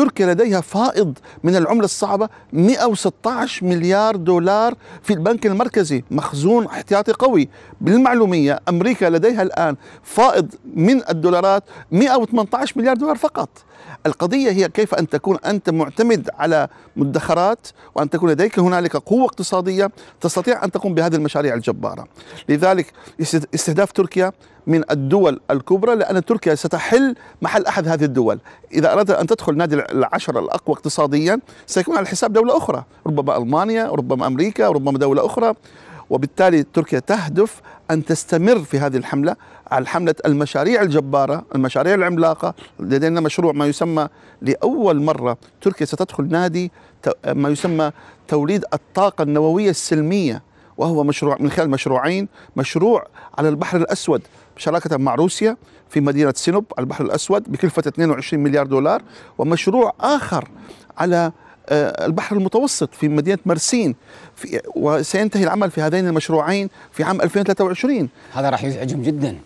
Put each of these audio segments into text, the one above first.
تركيا لديها فائض من العملة الصعبة 116 مليار دولار في البنك المركزي. مخزون احتياطي قوي. بالمعلومية أمريكا لديها الآن فائض من الدولارات 118 مليار دولار فقط. القضية هي كيف أن تكون أنت معتمد على مدخرات وأن تكون لديك هنالك قوة اقتصادية تستطيع أن تقوم بهذه المشاريع الجبارة. لذلك استهداف تركيا من الدول الكبرى لأن تركيا ستحل محل أحد هذه الدول. إذا أردت أن تدخل نادي العشرة الأقوى اقتصاديا سيكون على حساب دولة أخرى. ربما ألمانيا ربما أمريكا ربما دولة أخرى. وبالتالي تركيا تهدف أن تستمر في هذه الحملة على حملة المشاريع الجبارة المشاريع العملاقة. لدينا مشروع ما يسمى لأول مرة تركيا ستدخل نادي ما يسمى توليد الطاقة النووية السلمية. وهو مشروع من خلال مشروعين مشروع على البحر الأسود شراكة مع روسيا في مدينة سينوب على البحر الأسود بكلفة 22 مليار دولار ومشروع آخر على آه، البحر المتوسط في مدينة مرسين. في وسينتهي العمل في هذين المشروعين في عام 2023 هذا راح يزعجهم جدا.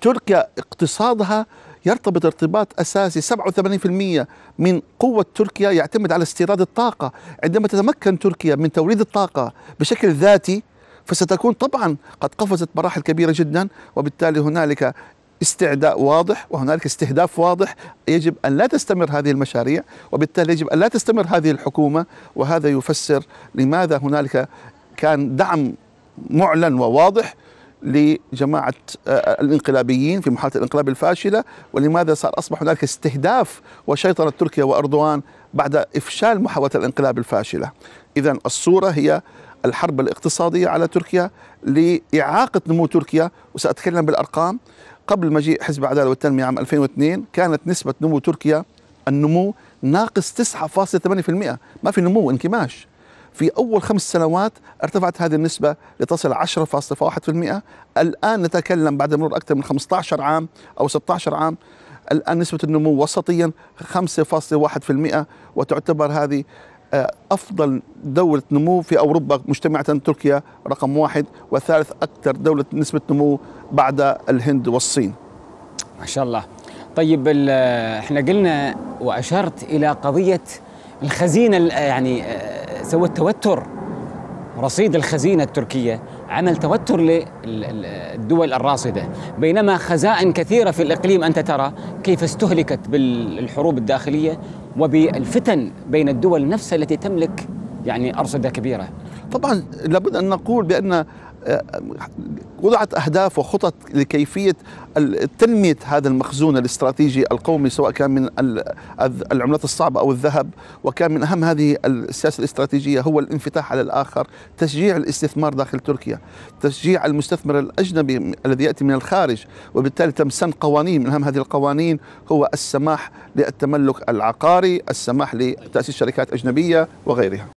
تركيا اقتصادها يرتبط ارتباط أساسي 87% من قوة تركيا يعتمد على استيراد الطاقة، عندما تتمكن تركيا من توليد الطاقة بشكل ذاتي فستكون طبعا قد قفزت مراحل كبيرة جدا وبالتالي هنالك استعداء واضح وهنالك استهداف واضح. يجب أن لا تستمر هذه المشاريع وبالتالي يجب أن لا تستمر هذه الحكومة. وهذا يفسر لماذا هنالك كان دعم معلن وواضح لجماعة آه، الانقلابيين في محاولة الانقلاب الفاشلة ولماذا صار أصبح هنالك استهداف وشيطنة تركيا وأردوغان بعد إفشال محاولة الانقلاب الفاشلة. إذا الصورة هي الحرب الاقتصادية على تركيا لإعاقة نمو تركيا وسأتكلم بالأرقام. قبل مجيء حزب العدالة والتنمية عام 2002 كانت نسبة نمو تركيا النمو ناقص 9.8% ما في نمو انكماش. في أول خمس سنوات ارتفعت هذه النسبة لتصل 10.1% الآن نتكلم بعد مرور أكثر من 15 عام أو 16 عام الآن نسبة النمو وسطيا 5.1% وتعتبر هذه آه، أفضل دولة نمو في أوروبا مجتمعة تركيا رقم واحد وثالث أكثر دولة نسبة نمو بعد الهند والصين. ما شاء الله. طيب إحنا قلنا وأشرت إلى قضية الخزينة يعني آه، سوت توتر. رصيد الخزينة التركية عمل توتر للدول الراصدة بينما خزائن كثيرة في الإقليم أنت ترى كيف استهلكت بالحروب الداخلية وبالفتن بين الدول نفسها التي تملك يعني أرصدة كبيرة. طبعا لابد أن نقول بأن وضعت أهداف وخطط لكيفية تنمية هذا المخزون الاستراتيجي القومي سواء كان من العملات الصعبة أو الذهب وكان من أهم هذه السياسة الاستراتيجية هو الانفتاح على الآخر، تشجيع الاستثمار داخل تركيا، تشجيع المستثمر الأجنبي الذي يأتي من الخارج وبالتالي تم سن قوانين من أهم هذه القوانين هو السماح للتملك العقاري، السماح لتأسيس شركات أجنبية وغيرها.